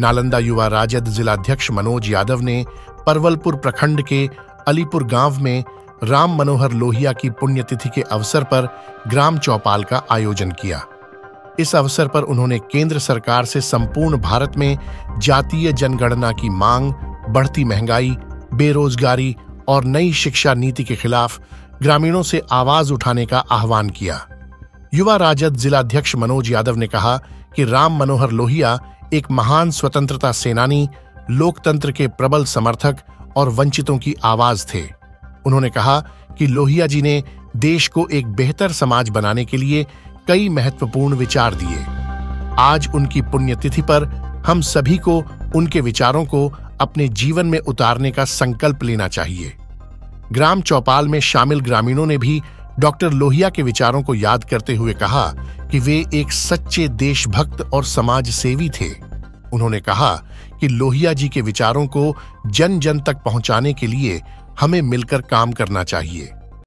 नालंदा युवा राजद जिलाध्यक्ष मनोज यादव ने परवलपुर प्रखंड के अलीपुर गाँव में राम मनोहर लोहिया की पुण्यतिथि के अवसर पर ग्राम चौपाल का आयोजन किया। इस अवसर पर उन्होंने केंद्र सरकार से संपूर्ण भारत में जातीय जनगणना की मांग, बढ़ती महँगाई, बेरोजगारी और नई शिक्षा नीति के खिलाफ ग्रामीणों से आवाज़ उठाने का आह्वान किया। युवा राजद जिलाध्यक्ष मनोज यादव ने कहा कि राम मनोहर लोहिया एक महान स्वतंत्रता सेनानी, लोकतंत्र के प्रबल समर्थक और वंचितों की आवाज़ थे। उन्होंने कहा कि लोहिया जी ने देश को एक बेहतर समाज बनाने के लिए कई महत्वपूर्ण विचार दिए। आज उनकी पुण्यतिथि पर हम सभी को उनके विचारों को अपने जीवन में उतारने का संकल्प लेना चाहिए। ग्राम चौपाल में शामिल ग्रामीणों ने भी डॉक्टर लोहिया के विचारों को याद करते हुए कहा कि वे एक सच्चे देशभक्त और समाज सेवी थे। उन्होंने कहा कि लोहिया जी के विचारों को जन जन तक पहुँचाने के लिए हमें मिलकर काम करना चाहिए।